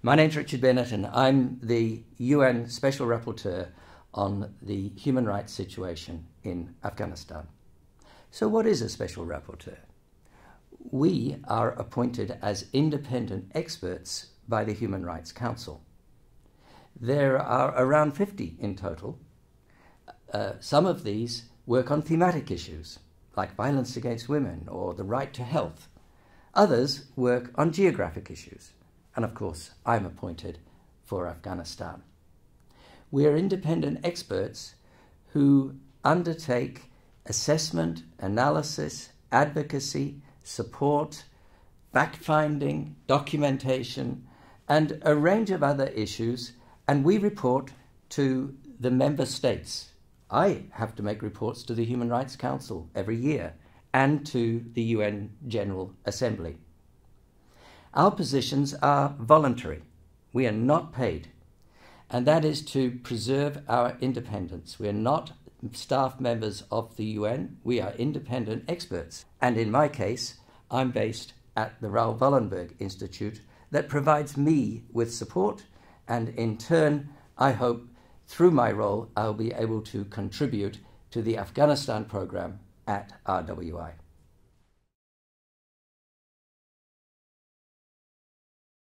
My name's Richard Bennett, and I'm the UN Special Rapporteur on the human rights situation in Afghanistan. So, what is a Special Rapporteur? We are appointed as independent experts by the Human Rights Council. There are around 50 in total. Uh, some of these work on thematic issues like violence against women or the right to health. Others work on geographic issues. And of course, I'm appointed for Afghanistan. We are independent experts who undertake assessment, analysis, advocacy, support, fact finding, documentation, and a range of other issues, and we report to the member states. I have to make reports to the Human Rights Council every year and to the UN General Assembly. Our positions are voluntary. We are not paid. And that is to preserve our independence. We are not staff members of the UN, we are independent experts. And in my case, I'm based at the Raoul Wallenberg Institute that provides me with support, and in turn, I hope through my role, I'll be able to contribute to the Afghanistan program at RWI.